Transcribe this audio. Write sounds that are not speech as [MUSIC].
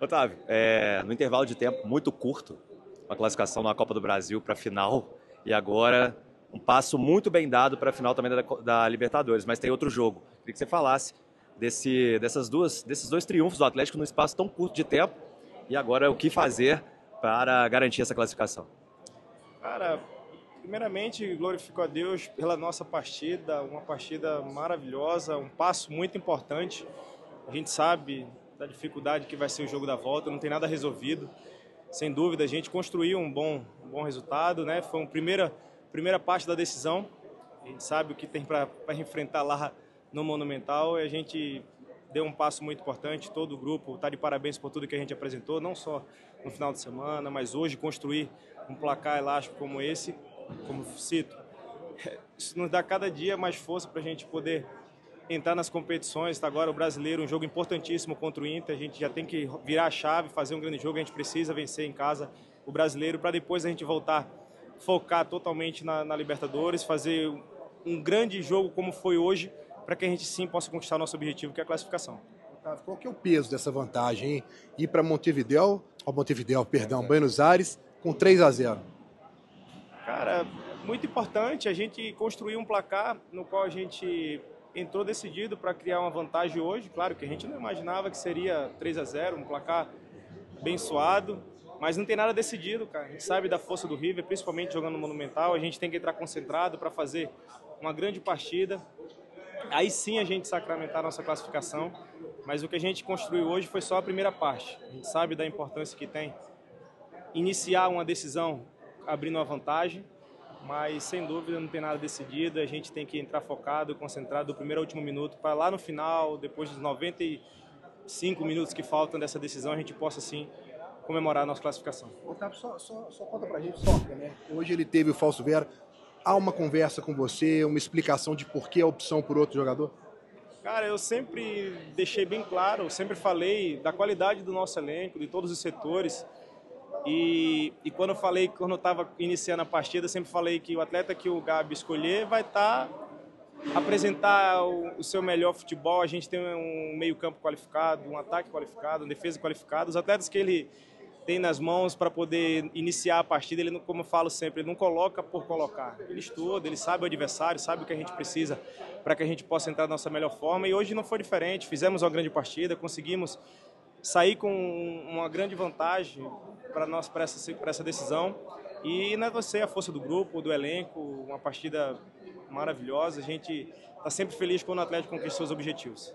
Otávio, é, no intervalo de tempo muito curto, uma classificação na Copa do Brasil para a final e agora um passo muito bem dado para a final também da, da, Libertadores, mas tem outro jogo. Queria que você falasse desse, dessas duas, desses dois triunfos do Atlético num espaço tão curto de tempo e agora o que fazer para garantir essa classificação. Cara, primeiramente glorifico a Deus pela nossa partida, uma partida maravilhosa, um passo muito importante. A gente sabe da dificuldade que vai ser o jogo da volta, não tem nada resolvido. Sem dúvida, a gente construiu um bom, um bom resultado, né? Foi uma primeira, primeira parte da decisão. A gente sabe o que tem para enfrentar lá no Monumental e a gente deu um passo muito importante. Todo o grupo está de parabéns por tudo que a gente apresentou, não só no final de semana, mas hoje construir um placar elástico como esse, como cito, [LAUGHS] isso nos dá cada dia mais força para a gente poder entrar nas competições. Está agora o brasileiro, um jogo importantíssimo contra o Inter. A gente já tem que virar a chave, fazer um grande jogo. A gente precisa vencer em casa o brasileiro para depois a gente voltar focar totalmente na, na Libertadores, fazer um grande jogo como foi hoje, para que a gente sim possa conquistar o nosso objetivo, que é a classificação. Qual que é o peso dessa vantagem? Hein? Ir para Montevideo, ó, Montevideo, perdão, Buenos Aires, com 3 a 0 Cara, muito importante a gente construir um placar no qual a gente entrou decidido para criar uma vantagem hoje. Claro que a gente não imaginava que seria 3 a 0 um placar bem suado, mas não tem nada decidido, cara. A gente sabe da força do River, principalmente jogando no Monumental. A gente tem que entrar concentrado para fazer uma grande partida. Aí sim a gente sacramentar a nossa classificação, mas o que a gente construiu hoje foi só a primeira parte. A gente sabe da importância que tem iniciar uma decisão abrindo uma vantagem, mas sem dúvida não tem nada decidido. A gente tem que entrar focado, concentrado do primeiro ao último minuto para lá no final, depois dos 95 minutos que faltam dessa decisão, a gente possa sim comemorar a nossa classificação. Otávio, só, só, só conta pra gente, só, né? Hoje ele teve o falso Vera. Há uma conversa com você, uma explicação de por que a opção por outro jogador? Cara, eu sempre deixei bem claro, sempre falei da qualidade do nosso elenco, de todos os setores. E, e quando eu falei, quando eu estava iniciando a partida, sempre falei que o atleta que o Gabi escolher vai estar tá, apresentar o, o, seu melhor futebol. A gente tem um meio-campo qualificado, um ataque qualificado, uma defesa qualificada. Os atletas que ele tem nas mãos para poder iniciar a partida, ele, como eu falo sempre, ele não coloca por colocar. Ele estuda, ele sabe o adversário, sabe o que a gente precisa para que a gente possa entrar da nossa melhor forma. E hoje não foi diferente. Fizemos uma grande partida, conseguimos sair com uma grande vantagem para nós para essa, essa decisão. E não é você a força do grupo, do elenco, uma partida maravilhosa. A gente está sempre feliz quando o Atlético conquista seus objetivos.